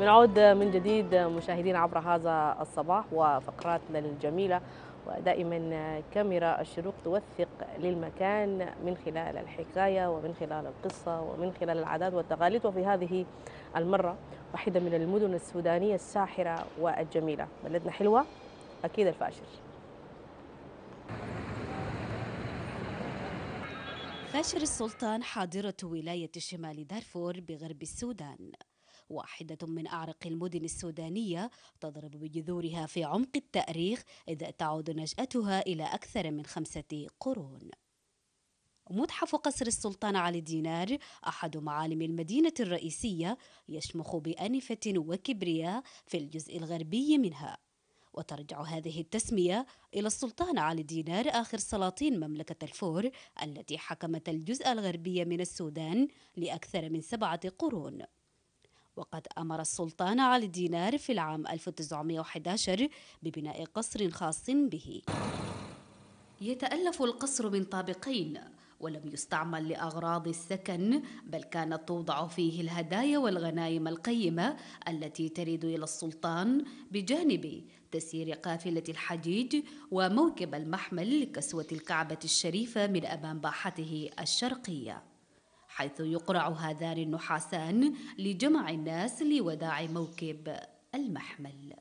بنعود من جديد مشاهدينا عبر هذا الصباح وفقراتنا الجميلة ودائما كاميرا الشروق توثق للمكان من خلال الحكاية ومن خلال القصة ومن خلال العادات والتقاليد وفي هذه المرة واحدة من المدن السودانية الساحرة والجميلة. بلدنا حلوة أكيد الفاشر. فاشر السلطان حاضرة ولاية شمال دارفور بغرب السودان. واحدة من أعرق المدن السودانية تضرب بجذورها في عمق التأريخ إذ تعود نشأتها إلى أكثر من خمسة قرون. متحف قصر السلطان علي دينار أحد معالم المدينة الرئيسية يشمخ بأنفة وكبرياء في الجزء الغربي منها. وترجع هذه التسمية إلى السلطان علي دينار آخر سلاطين مملكة الفور التي حكمت الجزء الغربي من السودان لأكثر من سبعة قرون. وقد أمر السلطان علي دينار في العام 1911 ببناء قصر خاص به. يتألف القصر من طابقين ولم يستعمل لأغراض السكن بل كانت توضع فيه الهدايا والغنائم القيمة التي ترد إلى السلطان بجانب تسيير قافلة الحجيج وموكب المحمل لكسوة الكعبة الشريفة من أمام باحته الشرقية. حيث يقرع هذان النحاسان لجمع الناس لوداع موكب المحمل.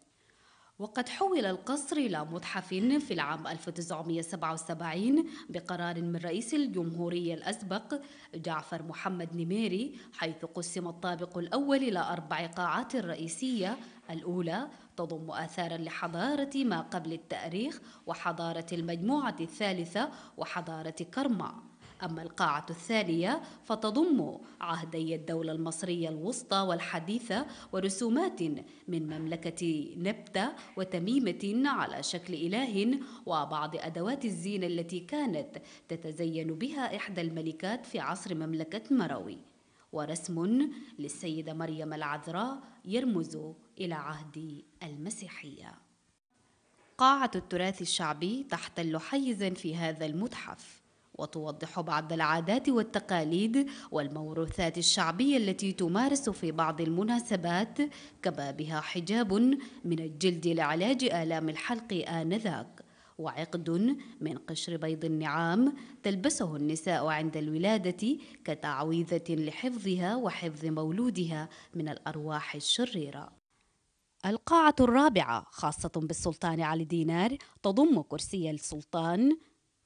وقد حول القصر إلى متحف في العام 1977 بقرار من رئيس الجمهورية الأسبق جعفر محمد نميري حيث قسم الطابق الأول إلى أربع قاعات رئيسية. الأولى تضم آثارا لحضارة ما قبل التاريخ وحضارة المجموعة الثالثة وحضارة كرما. أما القاعة الثانية فتضم عهدي الدولة المصرية الوسطى والحديثة ورسومات من مملكة نبتة وتميمة على شكل إله وبعض أدوات الزينة التي كانت تتزين بها إحدى الملكات في عصر مملكة مروي. ورسم للسيدة مريم العذراء يرمز إلى عهد المسيحية. قاعة التراث الشعبي تحتل حيزا في هذا المتحف. وتوضح بعض العادات والتقاليد والموروثات الشعبية التي تمارس في بعض المناسبات كما بها حجاب من الجلد لعلاج آلام الحلق آنذاك. وعقد من قشر بيض النعام تلبسه النساء عند الولادة كتعويذة لحفظها وحفظ مولودها من الأرواح الشريرة. القاعة الرابعة خاصة بالسلطان علي دينار تضم كرسي السلطان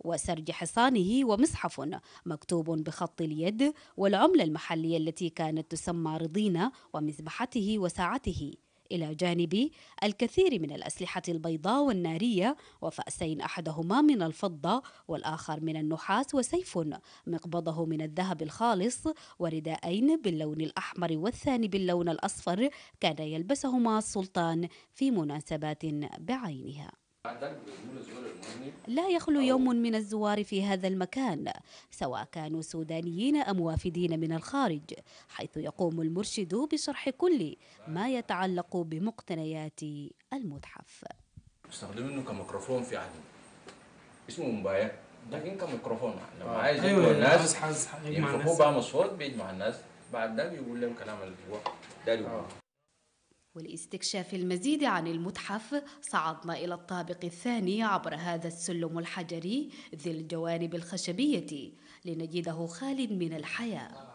وسرج حصانه ومصحف مكتوب بخط اليد والعملة المحلية التي كانت تسمى رضينة ومذبحته وساعته. إلى جانب الكثير من الأسلحة البيضاء والنارية وفأسين أحدهما من الفضة والآخر من النحاس وسيف مقبضه من الذهب الخالص ورداءين باللون الأحمر والثاني باللون الأصفر كان يلبسهما السلطان في مناسبات بعينها. لا يخلو يوم من الزوار في هذا المكان سواء كانوا سودانيين أم وافدين من الخارج حيث يقوم المرشد بشرح كل ما يتعلق بمقتنيات المتحف استخدمينه كميكروفون في عدن اسمه مبايع لكن كميكروفون لما آه. عايز أيوة، يدعو الناس ينفخوه الناس. بعمل صوت بيجمع الناس بعد ده بيقول لهم كلام اللي هو داري يقوله. ولاستكشاف المزيد عن المتحف صعدنا إلى الطابق الثاني عبر هذا السلم الحجري ذي الجوانب الخشبية لنجده خال من الحياة.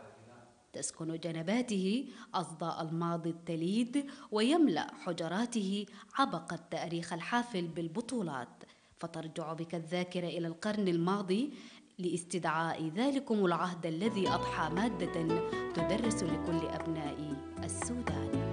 تسكن جنباته أصداء الماضي التليد ويملأ حجراته عبق التاريخ الحافل بالبطولات. فترجع بك الذاكرة إلى القرن الماضي لاستدعاء ذلكم العهد الذي أضحى مادة تدرس لكل أبناء السودان.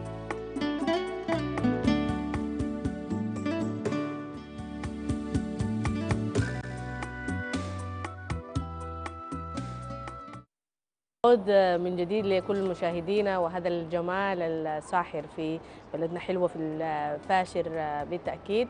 نعود من جديد لكل مشاهدينا وهذا الجمال الساحر في بلدنا حلوة في الفاشر بالتأكيد.